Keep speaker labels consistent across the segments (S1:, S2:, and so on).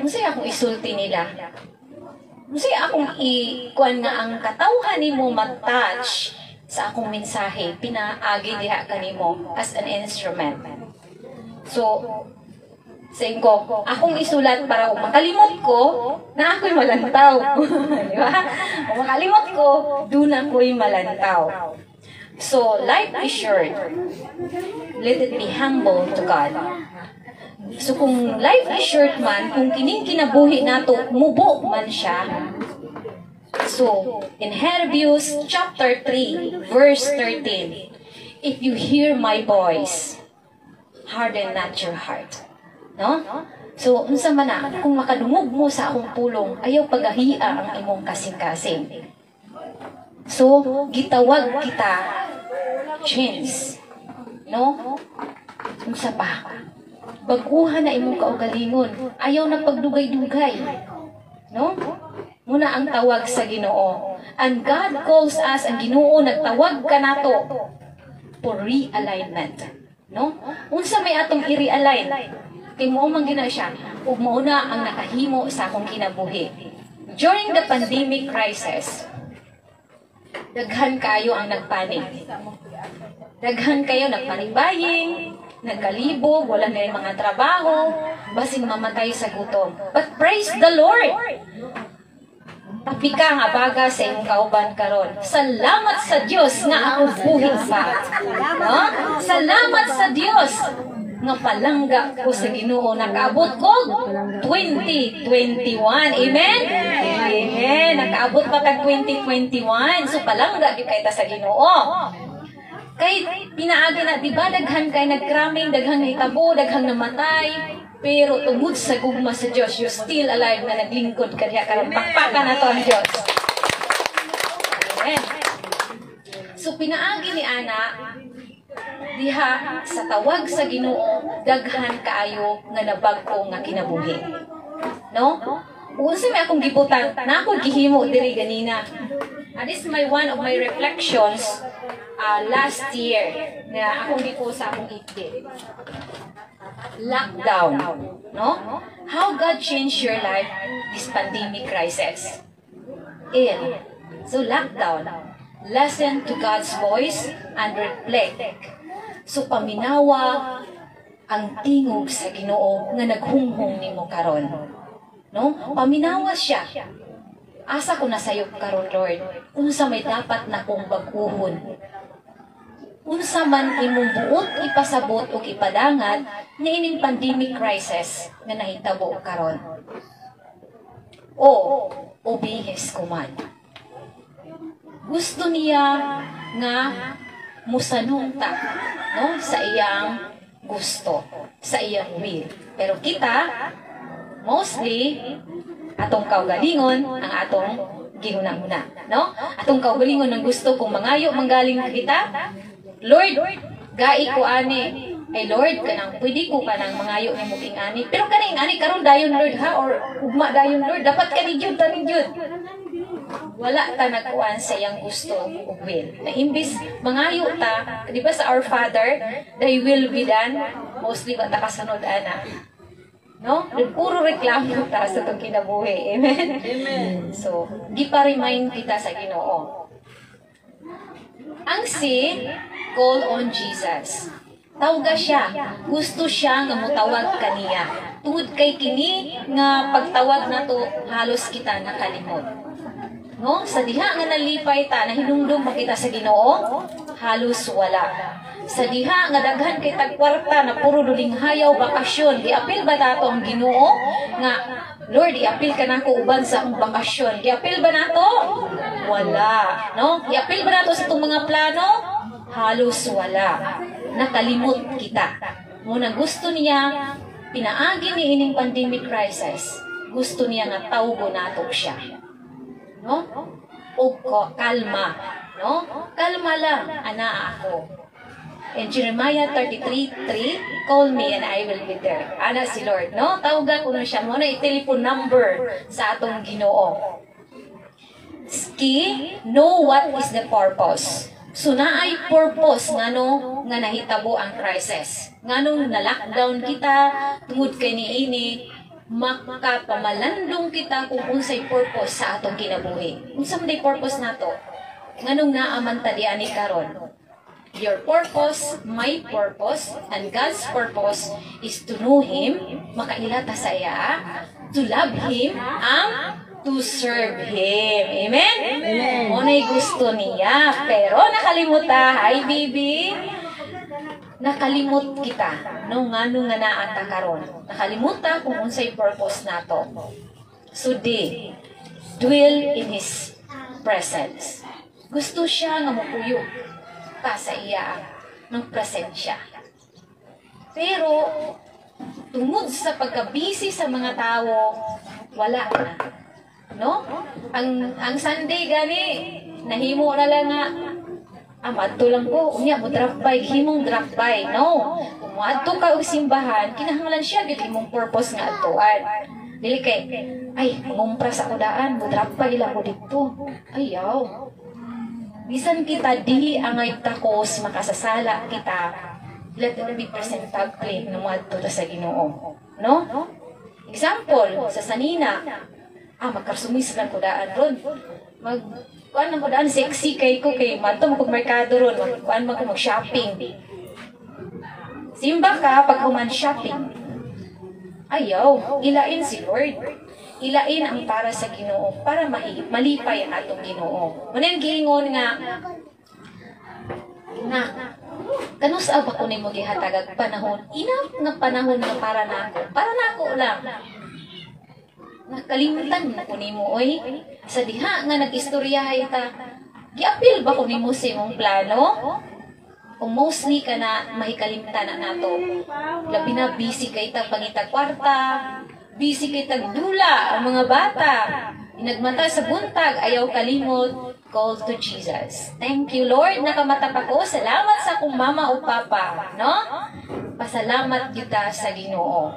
S1: unsay akong isulti nila? Unsay akong ikuan nga ang katawhan nimo mag-touch sa akong mensahe, pinaagi diha kanimo as an instrument. So, sa ko, akong isulat para makalimot ko, na ako'y malantaw. Di ba? Kung makalimot ko, doon ako'y malantaw. So, life is short. Let it be humble to God. So, kung life is short man, kung kining kinabuhi nato, mubo man siya, So, in Hebrews chapter 3, verse 13, If you hear my voice, harden not your heart. No? So, unsa man na, kung makadungog mo sa akong pulong, ayaw pagahia ang imong kasing-kasing. So, gitawag kita, chance. No? Unsa pa? Baguhan na imong kaugalingon. Ayaw na pagdugay-dugay. No? Muna ang tawag sa Ginoo. And God calls us, ang Ginoo nagtawag ka nato for realignment. No? Unsa may atong i-realign? Mo man gina siya, ug mao na ang nakahimo sa akong kinabuhi. During the pandemic crisis, daghan kayo ang nagpanik. Daghan kayo nagpanik-buying, nagkalibog, wala na yung mga trabaho, basing mamatay sa gutom. But praise the Lord! Tapika nga baga sa imong kauban karon. Salamat sa Dios nga ako buhi pa. No? Salamat sa Dios nga palangga ko sa Ginoo nakaabot ko 2021. Amen. Amen. Nakaabot pa tag 2021. So palangga gyud kay ta sa Ginoo. Kay pinaagi na di ba daghan kay nagkraming, daghan hitabo, daghan namatay. Pero tungod sa gugma sa Diyos, you're still alive na naglingkod ka diya karon pakpakan na to ang Diyos. Amen. So pinaagi ni Ana, diha sa tawag sa Ginoo daghan kaayo nga nabag-o nga kinabuhi. No? Unsa may akong gibutan na ako gihimo diri ganina. And this is my one of my reflections uh, last year na akong gipo sa akong ikdi lockdown. No? How God changed your life this pandemic crisis. In. So lockdown. Listen to God's voice and reflect. So paminawa ang tingog sa Ginoo nga naghunghong nimo karon. No? Paminawa siya. Asa ko nasayop karon Lord. Unsa may dapat na kong baguhon unsa man imong buot ipasabot o ipadangat niining pandemic crisis nga nahitabo karon. O obihes ko man. Gusto niya nga musanong ta no sa iyang gusto, sa iyang will. Pero kita mostly atong kaugalingon ang atong gihuna-huna, no? Atong kaugalingon ang gusto kung mangayo manggaling kita, Lord, gai ko ani. Ay Lord, kanang pwede ko kanang mangayo ni mo ani. Pero kaning ani karon dayon Lord ha or ugma dayon Lord, dapat kani jud tani jud. Wala ta nagkuan sa iyang gusto ug will. Na imbis mangayo ta, di ba sa Our Father, thy will be done, mostly ba ta kasunod ana. No? Puro reklamo ta sa itong kinabuhi. Amen? Amen. So, gipa-remind kita sa ginoo. Ang si, call on Jesus. Tawga siya. Gusto siya nga mutawag kaniya. Tungod kay kini nga pagtawag nato halos kita nakalimot. No? Sa diha nga nalipay ta na hinumdum ba kita sa Ginoo? Halos wala. Sa diha nga daghan kay tagkwarta na puro duling hayaw bakasyon, giapil ba nato ang Ginoo nga Lord, iapil ka nako uban sa akong bakasyon. Giapil ba nato? Wala. No? Giapil ba nato sa itong mga plano? Halos wala. Nakalimot kita. Muna gusto niya, pinaagi ni ining pandemic crisis, gusto niya nga tawgo nato siya. No? O kalma. No? Kalma lang, ana ako. In Jeremiah 33:3, call me and I will be there. Ana si Lord, no? Tawagan ko na siya mo na i-telephone number sa atong Ginoo. Ski, know what is the purpose. So naay purpose ngano nga nahitabo ang crisis. Ngano na lockdown kita tungod kay niini makapamalandong kita kung unsay purpose sa atong kinabuhi. Unsa man purpose nato? Nganong naaman ta di ani karon? Your purpose, my purpose, and God's purpose is to know Him, makailata sa iya, to love Him, ang to serve Him. Amen? Amen. Muna'y gusto niya. Pero nakalimuta, hi baby, nakalimot kita no ngano nga naa ta karon. Nakalimuta kung unsay purpose nato. So di, dwell in His presence. Gusto siya nga mopuyo ka sa iya ng presensya. Pero, tungod sa pagkabisi sa mga tao, wala na. No? Ang ang Sunday gani, nahimo na lang nga, ah, madto lang ko, unya mo drop by, himong drop by. No? Kung ka og simbahan, kinahanglan siya, gid imong purpose nga atuan. Dili kay, ay, mangumpras ako daan, mo drop by lang ko dito. Ayaw. Bisan kita dili angay takos makasasala kita. Let it be presentable ng mga tuto sa Ginoo. No? Example, sa sanina, ah, magkarsumis lang ko daan ron. Mag, kuan man ko daan, sexy kay ko, kay mato mo kong merkado ron, kuan man ko mag-shopping. Simba ka pag human shopping. Ayaw, ilain si Lord ilain ang para sa Ginoo para malipay ang atong Ginoo. Muna yung giingon nga na kanus ba ko nimo gihatagag panahon enough nga panahon nga para nako para nako lang nakalimutan na ko nimo oy sa diha nga nagistoryahay ta giapil ba ko nimo sa imong plano kung mostly ka na mahikalimtan na nato labi na busy kay ta pangita kwarta busy kay tagdula ang mga bata. Inagmata sa buntag, ayaw kalimot, call to Jesus. Thank you, Lord, nakamata pa ko. Salamat sa akong mama o papa, no? Pasalamat kita sa Ginoo.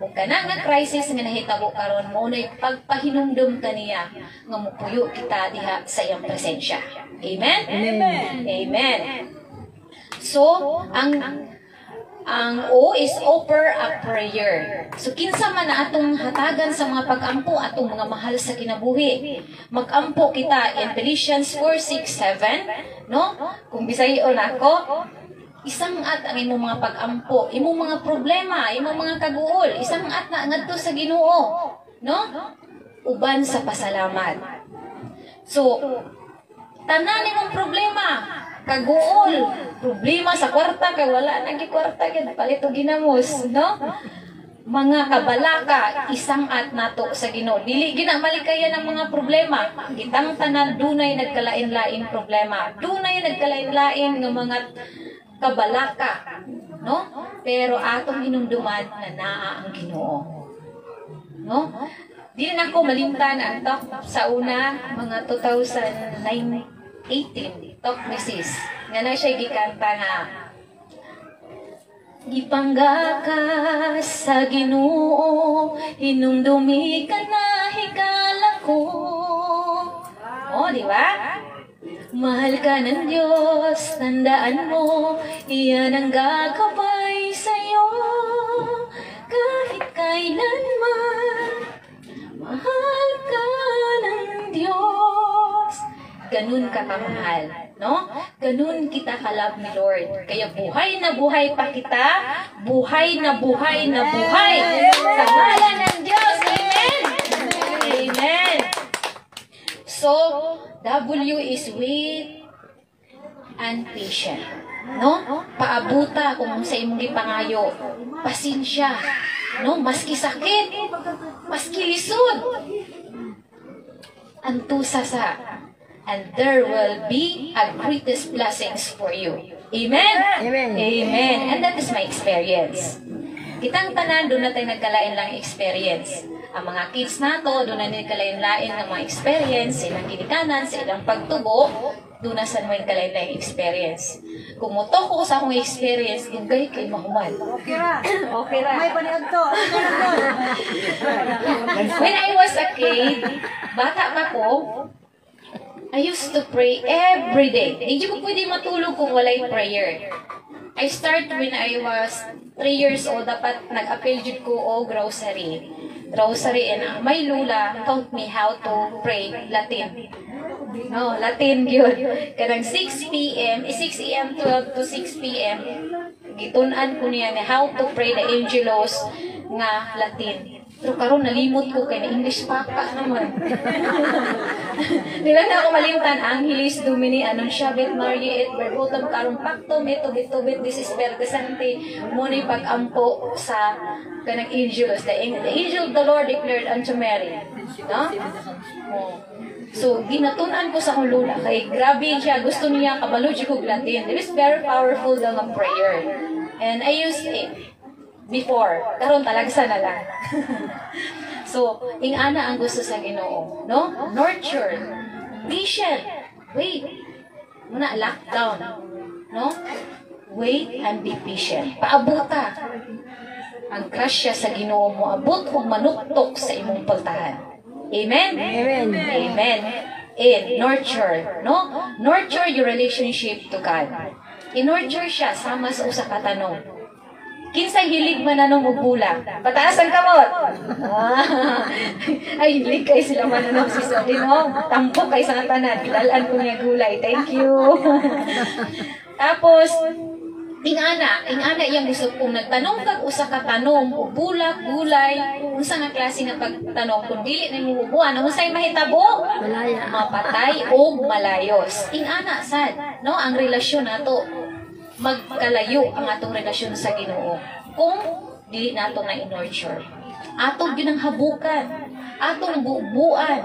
S1: Kung kana nga crisis nga nahitabo karon mo na pagpahinumdum kaniya nga mupuyo kita diha sa iyang presensya. Amen?
S2: Amen.
S1: Amen. So, ang ang O is offer a prayer. So kinsa man na atong hatagan sa mga pag-ampo atong mga mahal sa kinabuhi. Mag-ampo kita in Galatians 4:6-7, no? Kung bisayon ako, isang at ang imong mga pag-ampo, imong mga problema, imong mga kaguol, isang at na ngadto sa Ginoo, no? Uban sa pasalamat. So, tanan imong problema, kaguol, problema sa kwarta kay wala nang kwarta gid palit og ginamos, no? Mga kabalaka isang at nato sa Ginoo. Dili gina malikayan ang mga problema. Gitang tanan dunay nagkalain-lain problema. Dunay nagkalain-lain nga mga kabalaka, no? Pero atong hinumduman na naa ang Ginoo. No? Di na ako malimtan ang talk sa una, mga 2009, 18, talk Mrs. Nga na siya gikanta nga, Gipangga sa ginoo, hinumdumi ka na higala ko. O, di ba? Mahal ka ng Diyos, tandaan mo, iyan ang gagabay sa'yo. Kahit kailanman, mahal ka ng Diyos. Ganun ka kamahal, no? Ganun kita kalab ni Lord. Kaya buhay na buhay pa kita, buhay na buhay na buhay. Sa ngalan ng Diyos, Amen! Amen! So, W is wait and patient. No? Paabuta kung sa imong gipangayo. Pasensya. No? Maski sakit. Maski lisod. Antusa sa and there will be a greatest blessings for you. Amen?
S2: Amen.
S1: Amen. And that is my experience. Kitang tanan, doon na tayo nagkalain lang experience. Ang mga kids nato, doon na nagkalain-lain ng mga experience, silang ginikanan, sa ilang pagtubo, doon na sa mga nagkalain-lain experience. Kung muto ko sa akong experience, dugay kay mahuman.
S2: Okay ra.
S1: Okay ra.
S2: May paniod to.
S1: When I was a kid, bata pa ko, I used to pray every day. Hindi ko pwede matulog kung walay prayer. I start when I was 3 years old, dapat nag-appeal jud ko o grocery. Rosary and uh, my lula taught me how to pray Latin. No, Latin yun. Kanang 6 p.m., eh, 6 a.m. 12 to 6 p.m. Gitunan ko niya how to pray the Angelos nga Latin. Pero karon nalimot ko kay na English papa naman. Dila na ako malimtan Angelis Domini Annunciabit Maria et Verbotum Carum Pactum et Tobit Tobit This is Santi Muni pagampo sa kanang Angelos. The, the angel the Lord declared unto Mary. No? Oh. So, ginatunan ko sa akong. Kay grabe siya. Gusto niya kabalo siya kog Latin. It is very powerful daw nga prayer. And I used it before. Karon talagsa na lang. so, ing ana ang gusto sa Ginoo, no? Nurture. Patient. Wait. Muna lockdown. No? Wait and be patient. Paabuta. Ang grasya sa Ginoo mo abot ug manuktok sa imong pultahan. Amen?
S2: Amen.
S1: Amen. And nurture, no? Nurture your relationship to God. I-nurture siya sama sa usa ka tanong. Kinsay hilig man anong ugula? Pataas ang kamot. Ah, ay, hilig kay sila man anong si Soli, no? Tampok kay sa tanan. Dalan ko niya gulay. Thank you. Tapos, ingana, ingana iyang gusto kung nagtanong kag usa ka tanong o bulak, gulay, unsa nga klase nga pagtanong kung dili na mo bubuan, unsay mahitabo?
S2: Malaya.
S1: Mapatay o malayos. Ingana sad, no? Ang relasyon nato magkalayo ang atong relasyon sa Ginoo. Kung dili nato na in-nurture. Atong gyud ang habukan, atong buuan,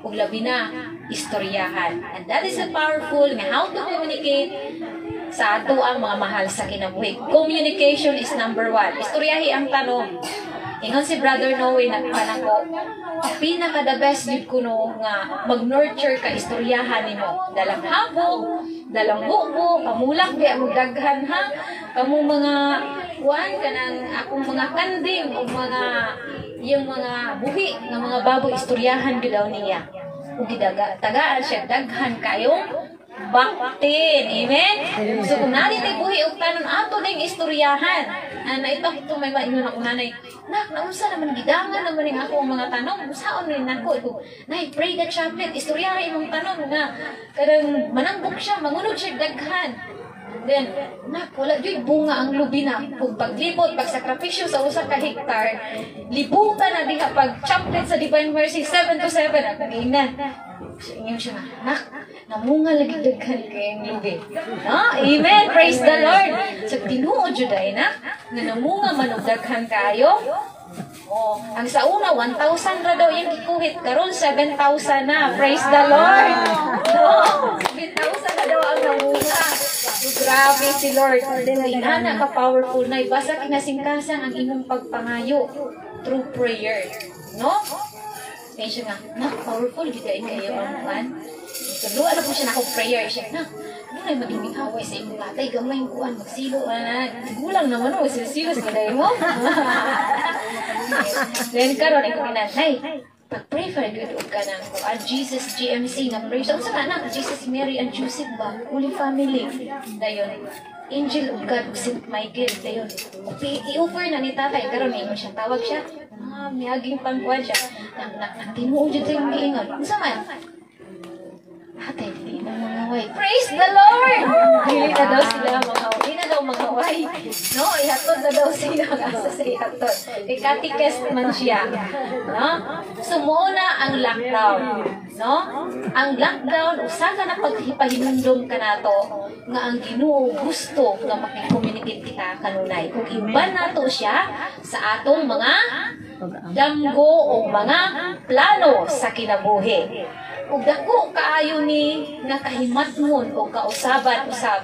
S1: ug labi na istoryahan. And that is a powerful nga how to communicate sa ato ang mga mahal sa kinabuhi. Communication is number one. Istoryahi ang tanong. Ingon si Brother Noe nagpanan ko, pinaka the best yun ko no, nga mag-nurture ka istoryahan nimo. Dalang habog, dalang buko, pamulak di mo daghan ha. Kamu mga kuan kanang akong mga kanding o mga yung mga buhi nga mga baboy istoryahan gyud daw niya. Ug tagaan siya daghan kayong baktin. Amen? So kung natin tayo buhi og tanon ato ding istoryahan. Ana ito ito may maingon ako nanay. Nak, naunsa naman gidangan naman ning ako ang mga tanong. Usaon ni nako ito. Nay, pray the chaplet. Istoryahan imong tanong nga kadang manangbok siya, mangunod siya daghan. Then, nak, wala dyo'y bunga ang lubina. Kung paglibot, pagsakripisyo sa usa ka hektar, libutan na diha pag chaplet sa Divine Mercy 7 to 7. At nag-ingnan. Ingon siya, nak, namunga lagi daghan kayong lubi. No? Amen. Praise the Lord. So, tinuod jud ay na, nga namunga man og daghan kayo. Oh, ang sa una 1,000 ra daw yung gikuhit karon 7,000 na. Praise the Lord. No, 7,000 na daw ang namunga. Grabe si Lord. Inana ka powerful na ibasa kinasingkasan ang imong pagpangayo through prayer. No? Kaya siya nga, na, powerful, gidain kayo ang man. So, ano po siya na akong prayer. Siya, na, ano na magiging away sa imong tatay, gamay yung kuan, magsilo, na, gulang naman o, silsilos mo dahil mo. Then, karon ikaw kinanay, pag-pray for good og ka ng kuan, Jesus GMC na pray. So, sa anak, Jesus, Mary, and Joseph ba? Holy Family. Dayon, Angel of God, St. Michael, dayon. I-offer na ni tatay, karon ingon siya, tawag siya, ah, miyaging pangkuan siya. Nak, nak, nak, tinuod dyan yung giingon. Ano man? Ate, hindi na mga way. Praise the Lord! Dili na daw sila mga way. na daw mga way. No, ihatod na daw sila ang asa sa ihatod. Kay katikest man siya. No? So, muna ang lockdown. No? Ang lockdown, usa ka na paghipahinumdum ka na to, nga ang ginoo gusto nga makikomunicate kita kanunay. Kung iban nato siya sa atong mga damgo o mga plano sa kinabuhi. Ug dako kaayo ni nga kahimatmon o kausaban usab